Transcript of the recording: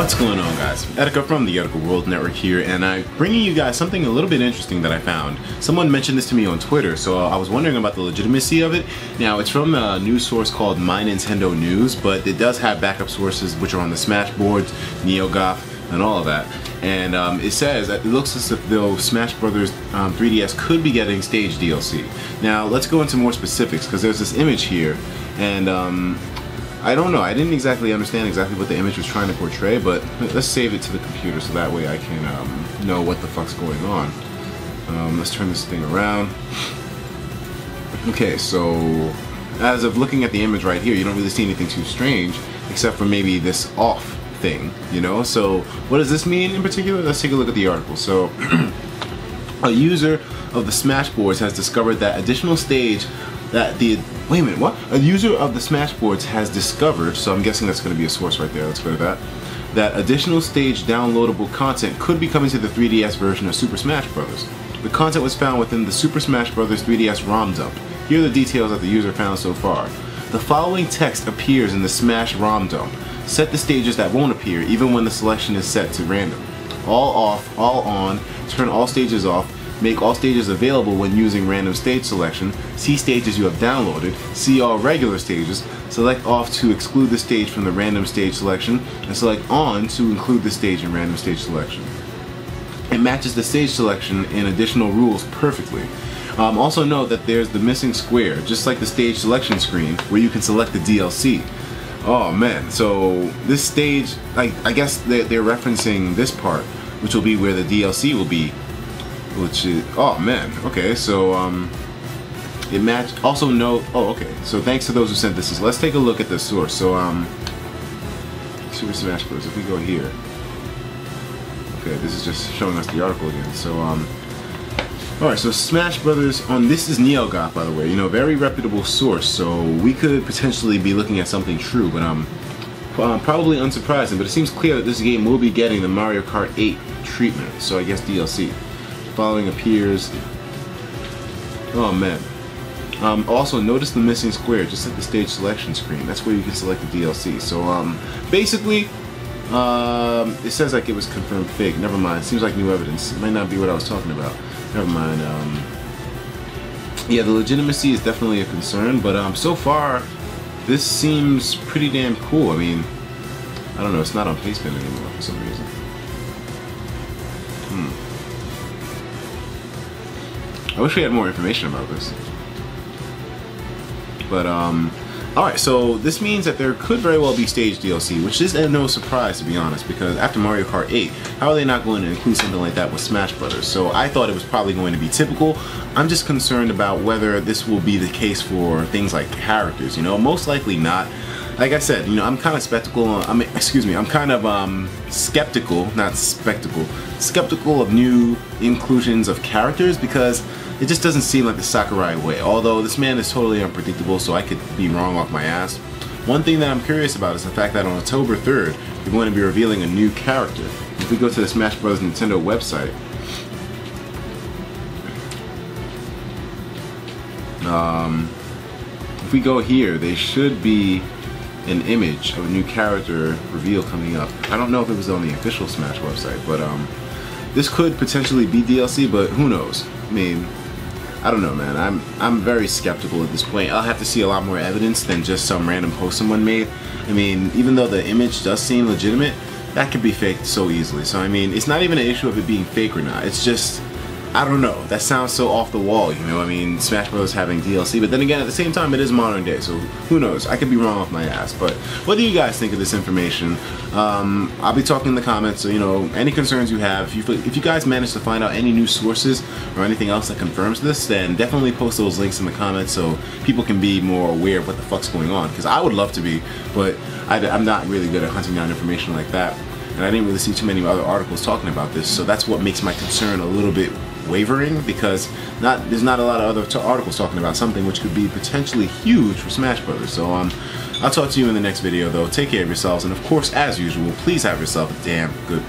What's going on guys? Etika from the Etika World Network here and I'm bringing you guys something a little bit interesting that I found. Someone mentioned this to me on Twitter so I was wondering about the legitimacy of it. Now it's from a news source called My Nintendo News but it does have backup sources which are on the Smash boards, NeoGAF, and all of that. And um, it says that it looks as if though Smash Brothers um, 3DS could be getting stage DLC. Now let's go into more specifics because there's this image here and um, I don't know. I didn't exactly understand exactly what the image was trying to portray, but let's save it to the computer so that way I can um, know what the fuck's going on. Um, let's turn this thing around. Okay, so as of looking at the image right here, you don't really see anything too strange, except for maybe this off thing, you know? So what does this mean in particular? Let's take a look at the article. So a user of the Smashboards has discovered that additional stage that the wait a minute what a user of the Smashboards has discovered so I'm guessing that's going to be a source right there let's go to that that additional stage downloadable content could be coming to the 3DS version of Super Smash Bros. The content was found within the Super Smash Bros. 3DS ROM dump. Here are the details that the user found so far. The following text appears in the Smash ROM dump. Set the stages that won't appear even when the selection is set to random. All off, all on, turn all stages off, Make all stages available when using random stage selection. See stages you have downloaded. See all regular stages. Select off to exclude the stage from the random stage selection. And select on to include the stage in random stage selection. It matches the stage selection and additional rules perfectly. Um, also note that there's the missing square, just like the stage selection screen, where you can select the DLC. Oh man, so this stage, I guess they're, they're referencing this part, which will be where the DLC will be which is oh man okay so um it matched also no oh okay so thanks to those who sent this let's take a look at the source. So um Super Smash Bros. If we go here. Okay this is just showing us the article again. So um Alright, so Smash Brothers on this is NeoGAF by the way, you know, very reputable source, so we could potentially be looking at something true, but um, um probably unsurprising, but it seems clear that this game will be getting the Mario Kart 8 treatment, so I guess DLC following appears. Oh man. Um, also, notice the missing square, just like the stage selection screen. That's where you can select the DLC. So, um, basically, um, it says like it was confirmed fake. Never mind. Seems like new evidence. It might not be what I was talking about. Never mind. Um, yeah, the legitimacy is definitely a concern, but um, so far, this seems pretty damn cool. I mean, I don't know. It's not on Pastebin anymore for some reason. Hmm. I wish we had more information about this. But, um, alright, so this means that there could very well be stage DLC, which is no surprise to be honest, because after Mario Kart 8, how are they not going to include something like that with Smash Brothers? So I thought it was probably going to be typical. I'm just concerned about whether this will be the case for things like characters, you know? Most likely not like I said, you know, I'm kind of skeptical. I mean, excuse me, I'm kind of um, skeptical, not spectacle, skeptical of new inclusions of characters because it just doesn't seem like the Sakurai way. Although this man is totally unpredictable, so I could be wrong off my ass. One thing that I'm curious about is the fact that on October 3rd, they're going to be revealing a new character. If we go to the Smash Bros. Nintendo website, um, if we go here, they should be an image of a new character reveal coming up. I don't know if it was on the official Smash website, but um, this could potentially be DLC, but who knows? I mean, I don't know, man. I'm I'm very skeptical at this point. I'll have to see a lot more evidence than just some random post someone made. I mean, even though the image does seem legitimate, that could be faked so easily. So I mean, it's not even an issue of it being fake or not. It's just I don't know. That sounds so off the wall, you know. I mean, Smash Bros. having DLC, but then again, at the same time, it is modern day, so who knows? I could be wrong off my ass. But what do you guys think of this information? Um, I'll be talking in the comments. So you know, any concerns you have, if you if you guys manage to find out any new sources or anything else that confirms this, then definitely post those links in the comments so people can be more aware of what the fuck's going on. Because I would love to be, but I, I'm not really good at hunting down information like that and I didn't really see too many other articles talking about this, so that's what makes my concern a little bit wavering because not there's not a lot of other articles talking about something which could be potentially huge for Smash Brothers. So um, I'll talk to you in the next video though. Take care of yourselves, and of course, as usual, please have yourself a damn good